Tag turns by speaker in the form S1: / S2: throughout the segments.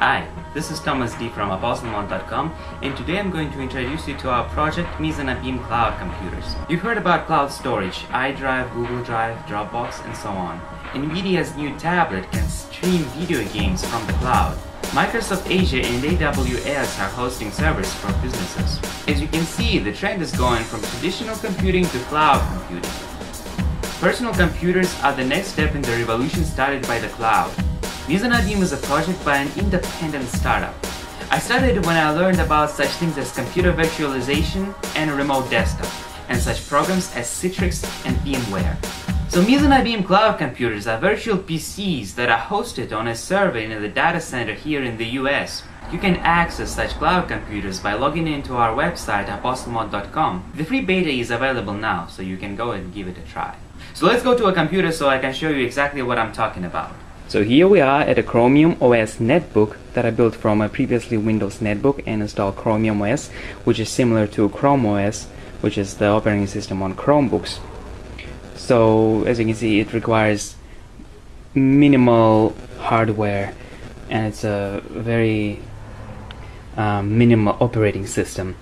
S1: Hi, this is Thomas D from ApostleMod.com and today I'm going to introduce you to our project Mise En Abyme Cloud Computers. You've heard about cloud storage, iDrive, Google Drive, Dropbox and so on. NVIDIA's new tablet can stream video games from the cloud. Microsoft Azure and AWS are hosting servers for businesses. As you can see, the trend is going from traditional computing to cloud computing. Personal computers are the next step in the revolution started by the cloud. Mizana is a project by an independent startup. I started when I learned about such things as computer virtualization and remote desktop, and such programs as Citrix and VMware. So Mise En Abyme cloud computers are virtual PCs that are hosted on a server in the data center here in the US. You can access such cloud computers by logging into our website apostlemod.com. The free beta is available now, so you can go and give it a try. So let's go to a computer so I can show you exactly what I'm talking about. So here we are at a Chromium OS netbook that I built from a previously Windows netbook and installed Chromium OS, which is similar to Chrome OS, which is the operating system on Chromebooks. So as you can see, it requires minimal hardware and it's a very um, minimal operating system.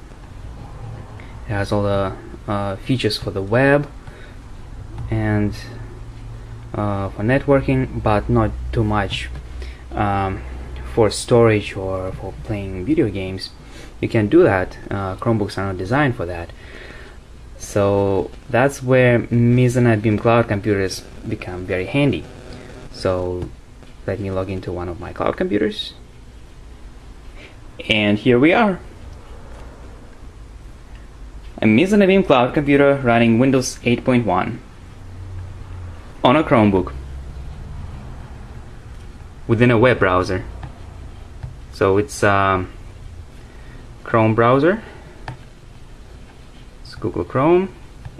S1: It has all the uh, features for the web and uh, for networking but not too much um, for storage or for playing video games. You can do that. Uh, Chromebooks are not designed for that. So that's where Mise En Abyme cloud computers become very handy. So let me log into one of my cloud computers. And here we are. A Mise En Abyme cloud computer running Windows 8.1 on a Chromebook within a web browser. So it's um, Chrome browser, it's Google Chrome,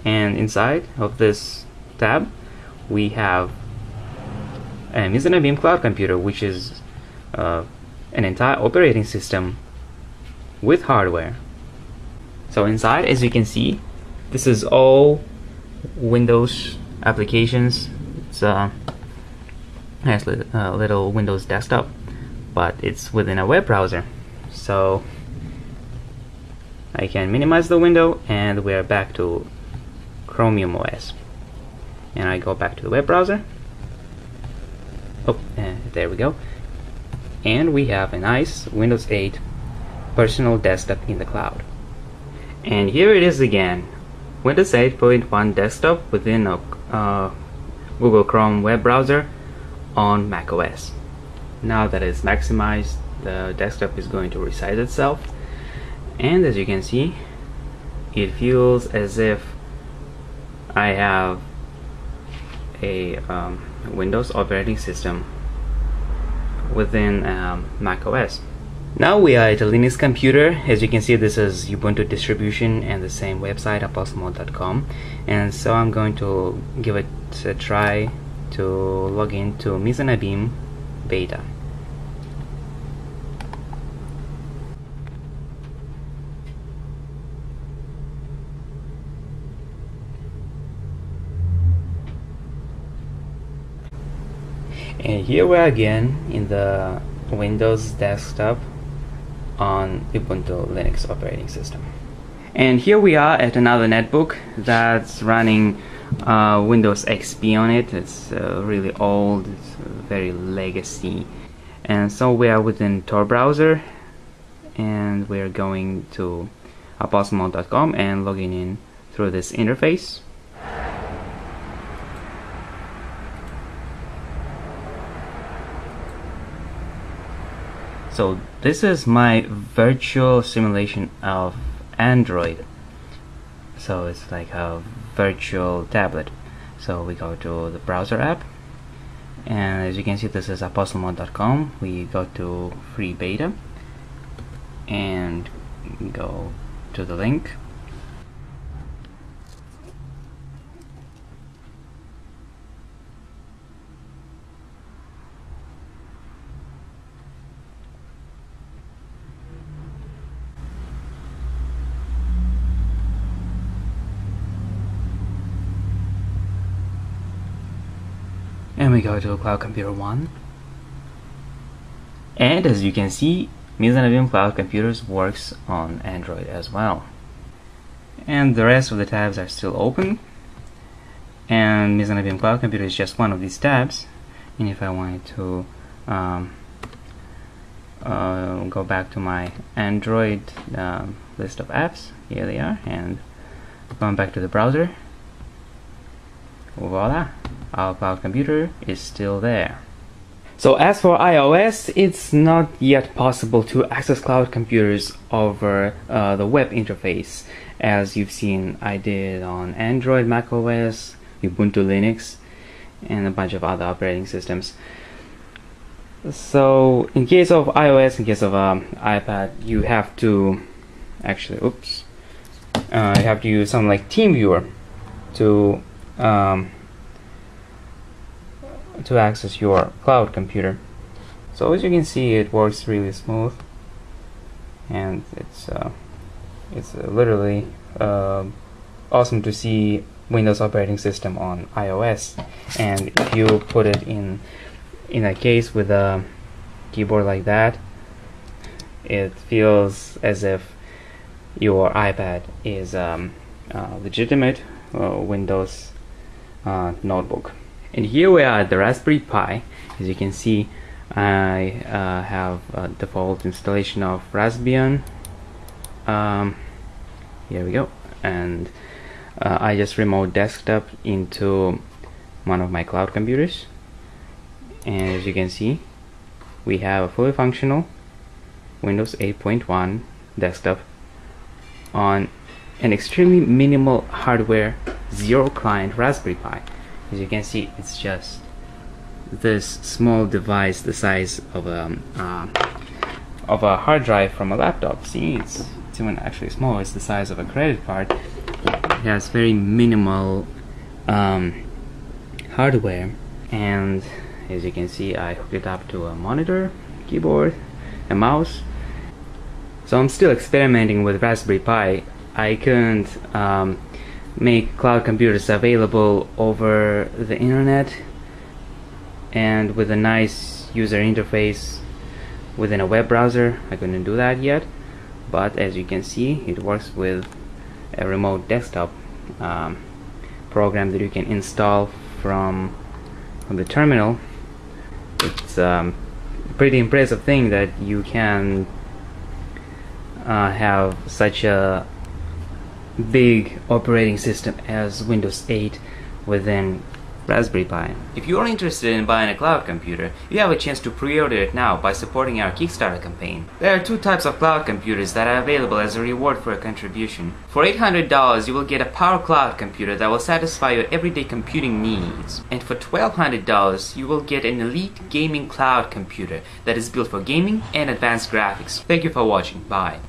S1: and inside of this tab we have a Mise En Abyme Cloud Computer, which is uh, an entire operating system with hardware. So inside, as you can see, this is all Windows applications it's uh, nice little, uh, little Windows desktop, but it's within a web browser. So I can minimize the window and we're back to Chromium OS. And I go back to the web browser. Oh, there we go. And we have a nice Windows 8 personal desktop in the cloud. And here it is again. Windows 8.1 desktop within a uh, Google Chrome web browser on macOS. Now that it's maximized, the desktop is going to resize itself and as you can see it feels as if I have a um, Windows operating system within um, macOS. Now we are at a Linux computer. As you can see, this is Ubuntu distribution and the same website, apostlemod.com. And so I'm going to give it a try to log into Mise En Abyme beta. And here we are again in the Windows desktop on Ubuntu Linux operating system. And here we are at another netbook that's running uh, Windows XP on it. It's uh, really old, it's very legacy. And so we are within Tor browser and we're going to apostlemod.com and logging in through this interface. So this is my virtual simulation of Android. So it's like a virtual tablet. So we go to the browser app and as you can see this is apostlemod.com. We go to free beta and go to the link we go to Cloud Computer 1 And as you can see, Mise En Abyme Cloud Computers works on Android as well. And the rest of the tabs are still open. And Mise En Abyme Cloud Computer is just one of these tabs. And if I wanted to um, uh, go back to my Android um, list of apps, here they are, and going back to the browser, voila, our cloud computer is still there. So as for iOS, it's not yet possible to access cloud computers over uh, the web interface. As you've seen, I did on Android, macOS, Ubuntu Linux, and a bunch of other operating systems. So in case of iOS, in case of um, iPad, you have to actually, oops, uh, you have to use something like TeamViewer to um, to access your cloud computer. So as you can see, it works really smooth, and it's uh, it's uh, literally uh, awesome to see Windows operating system on iOS. And if you put it in in a case with a keyboard like that, it feels as if your iPad is um, a legitimate uh, Windows uh, notebook. And here we are at the Raspberry Pi. As you can see, I uh, have a default installation of Raspbian. Um, here we go. And uh, I just remote desktop into one of my cloud computers. And as you can see, we have a fully functional Windows 8.1 desktop on an extremely minimal hardware zero client Raspberry Pi as you can see it's just this small device the size of a uh, of a hard drive from a laptop. See it's, it's even actually small. It's the size of a credit card. It has very minimal um, hardware. And as you can see I hooked it up to a monitor keyboard a mouse. So I'm still experimenting with Raspberry Pi. I couldn't um, make cloud computers available over the internet and with a nice user interface within a web browser. I couldn't do that yet but as you can see it works with a remote desktop um, program that you can install from, from the terminal. It's a um, pretty impressive thing that you can uh, have such a big operating system as Windows 8 within Raspberry Pi. If you are interested in buying a cloud computer, you have a chance to pre-order it now by supporting our Kickstarter campaign. There are two types of cloud computers that are available as a reward for a contribution. For $800, you will get a power cloud computer that will satisfy your everyday computing needs. And for $1,200, you will get an elite gaming cloud computer that is built for gaming and advanced graphics. Thank you for watching. Bye.